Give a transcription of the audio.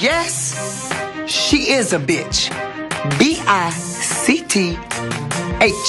Yes, she is a bitch. B I C T H.